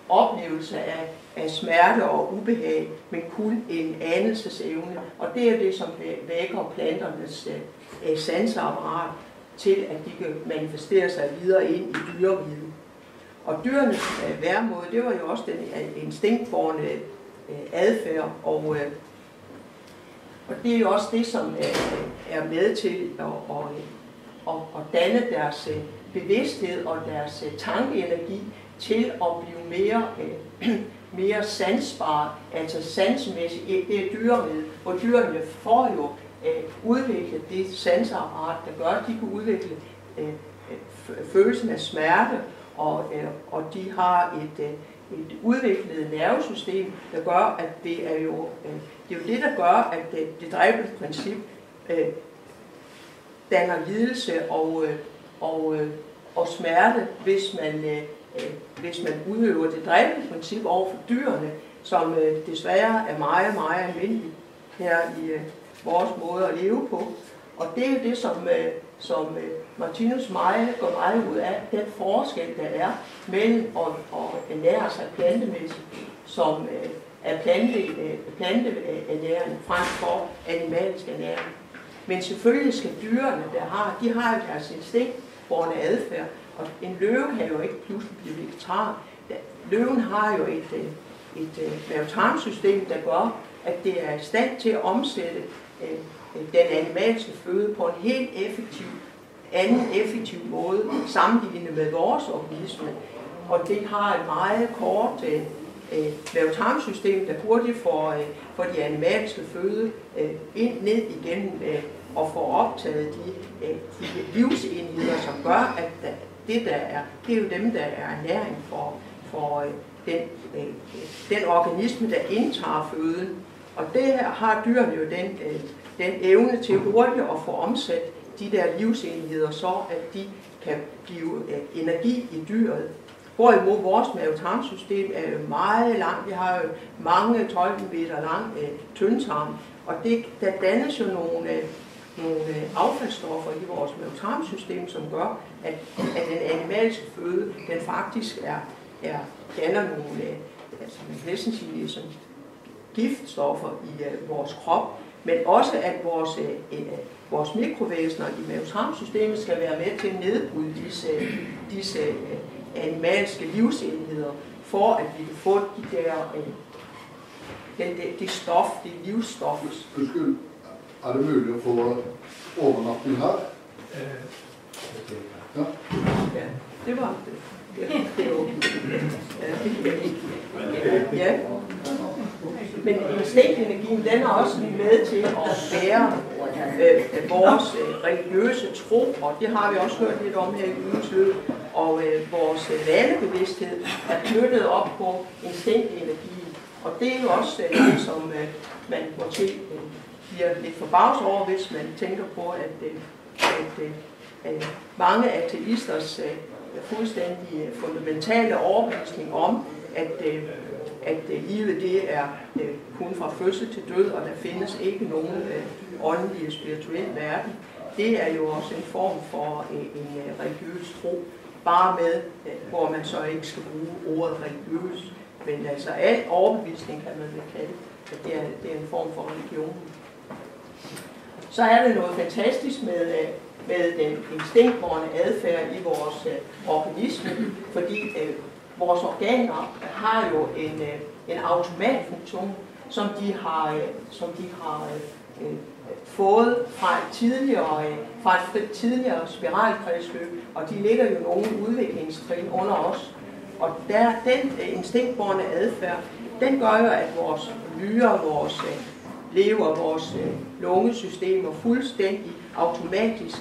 oplevelse af, af smerte og ubehag, men kun en anelsesevne. Og det er det, som vækker planternes øh, øh sanseapparat til, at de kan manifestere sig videre ind i dyreriget. Og dyrenes øh, væremåde, det var jo også den øh, instinktborne øh, adfærd, og, øh, og det er jo også det, som øh, er med til at, at, at, at danne deres øh, bevidsthed og deres øh, tankeenergi til at blive mere, mere sansbare, altså sansmæssigt. Det er dyrene, hvor dyrene får jo øh, udviklet det sansapparat, der gør, at de kan udvikle følelsen af smerte, og, og de har et, et udviklet nervesystem, der gør, at det er jo, det er jo det, der gør, at det, det dræbende princip øh, danner lidelse og, øh, og, øh, og smerte, hvis man, øh, øh hvis man udøver det dræbende princip over for dyrene, som øh, desværre er meget, meget almindeligt her i øh, vores måde at leve på. Og det er jo det, som, øh, som øh, Martinus meget går meget ud af, den forskel, der er mellem at, at ernære sig plantemæssigt, som øh, er plante, øh, planteernæring øh, frem for animalsk ernæring. Men selvfølgelig skal dyrene, der har, de har jo deres instinktborne adfærd, og en løve kan jo ikke pludselig blive vegetar. Løven har jo et, øh, et, et mavetarmsystem, der gør, at det er i stand til at omsætte den animalske føde på en helt effektiv, anden effektiv måde sammenlignet med vores organisme. Og det har et meget kort øh, øh, mavetarmsystem, der hurtigt får, øh, får de animalske føde øh, ind ned igennem øh, og får optaget de, øh, de livsenheder, som gør, at der, det der er, det er jo dem, der er ernæring for, for øh, den, øh, den organisme, der indtager føden. Og det her har dyrene jo den, øh, den evne til hurtigt at få omsat de der livsenheder, så at de kan blive øh, energi i dyret. Hvorimod vores mavetarmsystem er jo meget langt. Vi har jo mange 12 meter lang øh, tyndtarm, og det, der dannes jo nogle, øh, nogle øh, affaldsstoffer i vores mavetarmsystem, som gør, at, at den animalske føde, den faktisk er, er danner nogle, øh, altså man kan næsten sige, som giftstoffer i øh, vores krop, men også at vores, øh, øh, vores mikrovæsener i mavetarmsystemet skal være med til at nedbryde disse, øh, disse øh, animalske livsenheder, for at vi kan få de der, øh, den, det, det stof, det livsstof. Unnskyld, er det mulig å få overnatting her? Ja. Ja, det var det. Det, det er jo, ja. Men instinktenergien, den er også med til at bære øh, vores øh, religiøse tro, og det har vi også hørt lidt om her i ugens løb, og øh, vores øh, vanebevidsthed er knyttet op på instinktenergien. Og det er jo også øh, det, som øh, man måske øh, bliver lidt forbavset over, hvis man tænker på, at, øh, at øh, mange ateisters øh, fuldstændig øh, fundamentale overbevisning om, at, øh, at øh, livet det er øh, kun fra fødsel til død, og der findes ikke nogen øh, åndelig spirituel verden. Det er jo også en form for øh, en øh, religiøs tro, bare med, øh, hvor man så ikke skal bruge ordet religiøs. Men altså al overbevisning kan man vel kalde, at det er, det er en form for religion. Så er det noget fantastisk med, øh, med den instinktborne adfærd i vores øh, organisme, fordi øh, vores organer har jo en, øh, en automatfunktion, som de har, øh, som de har øh, øh fået fra et tidligere, øh, fra et tidligere spiralkredsløb, og de ligger jo nogle udviklingstrin under os. Og der, den øh, instinktborne adfærd, den gør jo, at vores nyrer, vores øh, lever, vores lungesystemer fuldstændig automatisk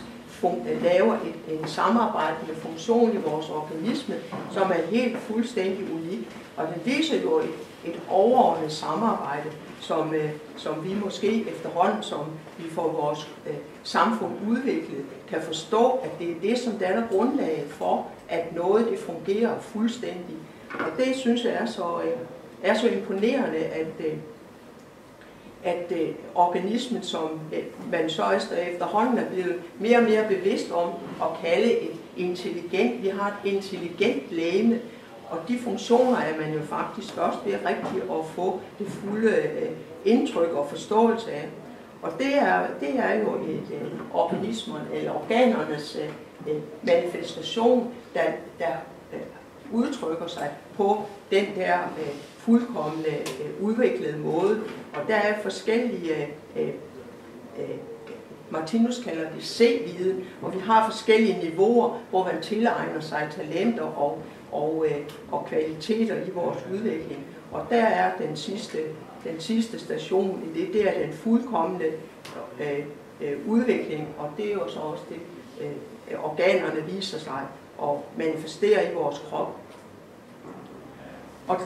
laver et, en samarbejdende funktion i vores organisme, som er helt fuldstændig unik. Og den viser jo et, et overordnet samarbejde, som, øh, som vi måske efterhånden, som vi får vores øh, samfund udviklet, kan forstå, at det er det, som danner grundlaget for, at noget det fungerer fuldstændig. Og det synes jeg er så, øh, er så imponerende, at, øh, at øh, organismen, som øh, man så efterhånden er blevet mere og mere bevidst om at kalde et intelligent, vi har et intelligent lægeme, og de funktioner er man jo faktisk først ved rigtigt at få det fulde øh, indtryk og forståelse af. Og det er, det er jo et øh, organismen eller organernes øh, øh, manifestation, der, der øh, udtrykker sig på den der øh, fuldkommende øh, udviklede måde. Og der er forskellige, øh, øh, øh Martinus kalder det C-viden, og vi har forskellige niveauer, hvor man tilegner sig talenter og, og, øh, og kvaliteter i vores udvikling. Og der er den sidste, den sidste station i det, det er den fuldkommende øh, øh, udvikling, og det er jo så også det, øh, organerne viser sig og manifesterer i vores krop. Og,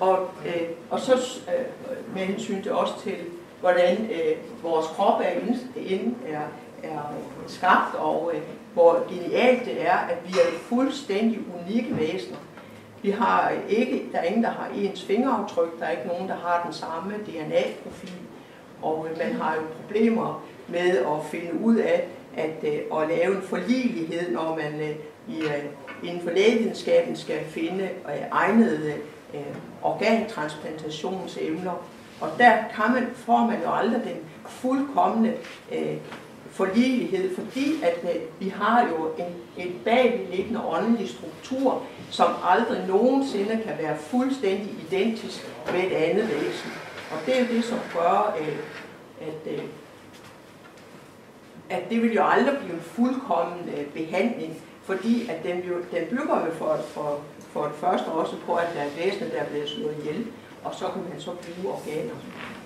og, øh, og så øh, med hensyn til også til, hvordan øh, vores krop er, ind, ind, er, er øh, skabt, og øh, hvor genialt det er, at vi er fuldstændig unikke væsener. Vi har ikke, der er ingen, der har ens fingeraftryk, der er ikke nogen, der har den samme DNA-profil, og øh, man har jo problemer med at finde ud af at, øh, at lave en forligelighed, når man øh, i, øh, inden for lægevidenskaben skal finde øh, egnede øh, organtransplantationsemner. Og der kan man, får man jo aldrig den fuldkommende øh, forligelighed, fordi at øh, vi har jo en, en bagvedliggende åndelig struktur, som aldrig nogensinde kan være fuldstændig identisk med et andet væsen. Og det er jo det, som gør, øh, at, øh, at det vil jo aldrig blive en fuldkommen øh, behandling, fordi at den, jo, den bygger jo for, for, for det første også på, at der er væsener, der er blevet slået ihjel, og så kan man så bruge organer.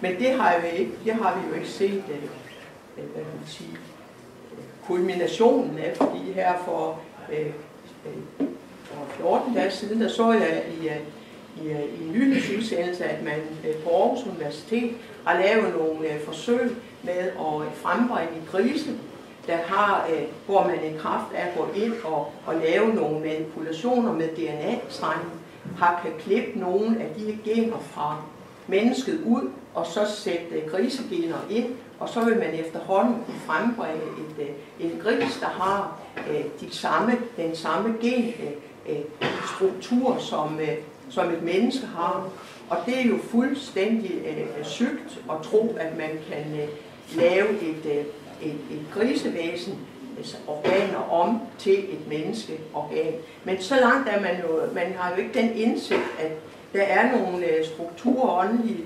Men det har, vi ikke, det har vi jo ikke set, øh, øh, hvad kan man sige, øh, kulminationen af, fordi her for, øh, øh for 14 dage siden, der så jeg i, øh, i, i en nyhedsudsendelse, at man på Aarhus Universitet har lavet nogle øh, forsøg med at frembringe grise, der har, øh, hvor man i kraft af at gå ind og, og lave nogle manipulationer med DNA-strengen, har kan klippe nogle af de gener fra mennesket ud, og så sætte grisegener ind, og så vil man efterhånden kunne frembringe et, øh, et gris, der har øh, de samme, den samme genstruktur, øh, som, som et menneske har. Og det er jo fuldstændig sygt at tro, at man kan lave et, et, et grisevæsen, altså organer om til et menneskeorgan. Men så langt er man jo, man har jo ikke den indsigt, at der er nogle øh, strukturer, åndelige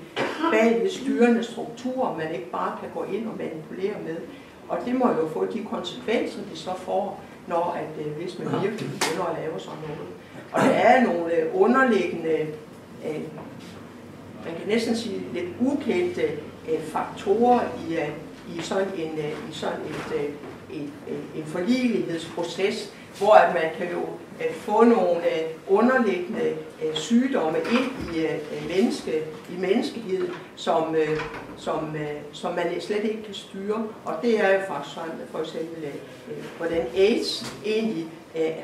bagved styrende strukturer, man ikke bare kan gå ind og manipulere med. Og det må jo få de konsekvenser, de så får, når at, øh, hvis man virkelig begynder at lave sådan noget. Og der er nogle øh, underliggende, øh, man kan næsten sige lidt ukendte øh, faktorer i, øh, i sådan en, øh, i sådan et, øh, en, en forligelighedsproces, hvor at man kan jo få nogle øh, underliggende øh, sygdomme ind i, øh, menneske, i menneskeheden, som, som, som man slet ikke kan styre. Og det er jo faktisk for eksempel, hvordan AIDS egentlig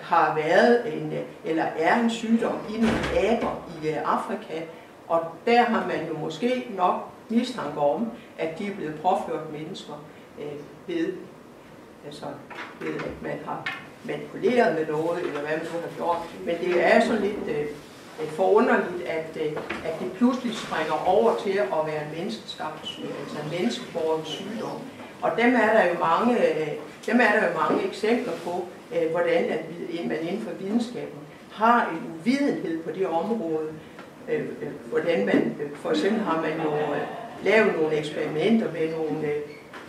har været en, eller er en sygdom i nogle aber i Afrika. Og der har man jo måske nok mistanke om, at de er blevet påført mennesker øh, ved, altså, ved, at man har manipuleret med noget, eller hvad man så har gjort. Men det er sådan lidt øh, forunderligt, at, øh, at det pludselig springer over til at være en menneskeskabt sygdom, altså en menneskeborgen sygdom. Og dem er der jo mange, øh, dem er der jo mange eksempler på, øh, hvordan at vi, man inden for videnskaben har en uvidenhed på det område. Øh, øh, hvordan man, øh, for eksempel har man jo øh, lavet nogle eksperimenter med nogle, øh,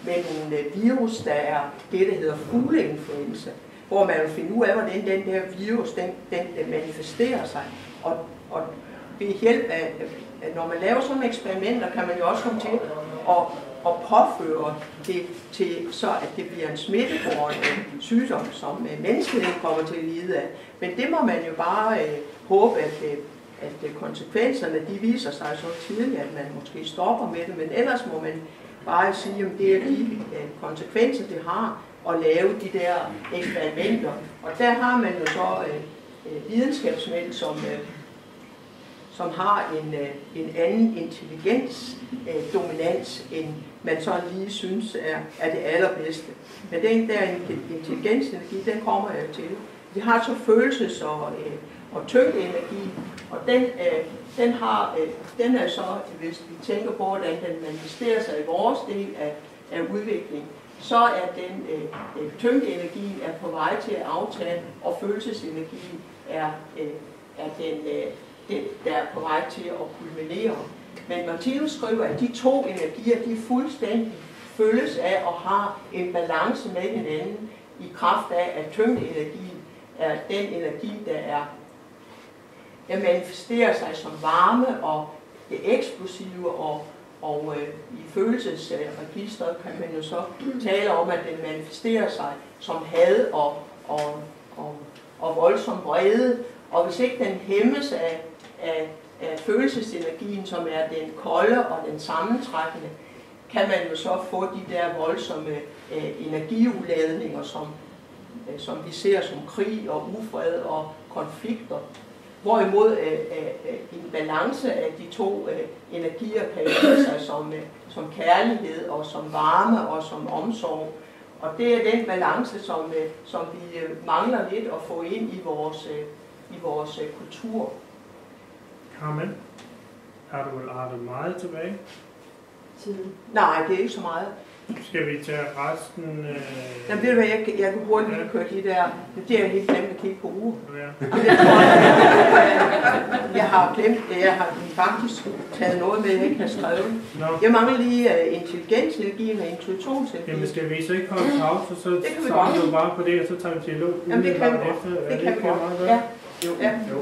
med nogle øh, virus, der er det, der hedder fugleinfluenza hvor man vil finde ud af, hvordan den der virus, den, den manifesterer sig. Og, og ved hjælp af, når man laver sådan nogle eksperimenter, kan man jo også komme til at, at påføre det til, så at det bliver en smitteborgende sygdom, som øh, menneskeheden kommer til at lide af. Men det må man jo bare øh, håbe, at, øh, at øh, konsekvenserne de viser sig så tidligt, at man måske stopper med det. Men ellers må man bare sige, at det er de øh, konsekvenser, det har, at lave de der eksperimenter. Og der har man jo så øh, øh, videnskabsmænd, som, øh, som har en, øh, en anden intelligens øh, dominans, end man så lige synes er, er det allerbedste. Men den der intelligensenergi, den kommer jeg til. Vi har så følelses- og, øh, og tyngdeenergi, og den, øh, den, har, øh, den er så, hvis vi tænker på, hvordan den manifesterer sig i vores del af, af udvikling, så er den øh, øh, tyngdeenergien er på vej til at aftage, og følelsesenergien er, øh, er den, øh, den, der er på vej til at kulminere. Men Martinus skriver, at de to energier, de fuldstændig følges af og har en balance med hinanden i kraft af, at tyngdeenergien er den energi, der er der manifesterer sig som varme og det eksplosive og, og øh, i følelsesregistret kan man jo så tale om, at den manifesterer sig som had og, og, og, og voldsom vrede. Og hvis ikke den hæmmes af, af, af følelsesenergien, som er den kolde og den sammentrækkende, kan man jo så få de der voldsomme øh, energiuladninger, som, øh, som vi ser som krig og ufred og konflikter. Hvorimod øh, øh, en balance af de to øh, energier kan sig som, øh, som kærlighed og som varme og som omsorg. Og det er den balance, som, øh, som vi øh, mangler lidt at få ind i vores, øh, i vores øh, kultur. Carmen, har du vel artet meget tilbage? Tiden. Nej, det er ikke så meget. Skal vi tage resten? Øh... Jamen ved du hvad, jeg, jeg kunne hurtigt lige køre de der, det er jeg helt glemt at kigge på uger. Ja. Det jeg, har glemt det, jeg har faktisk taget noget med, jeg ikke har skrevet. Nå, Jeg mangler lige uh, intelligensenergien og intuitionsenergien. jamen skal vi så ikke holde pause, så Det vi tager du bare på det, og så tager vi dialog Jamen, det kan vi godt. Er Det kan vi godt? Ja. Jo. Ja. jo.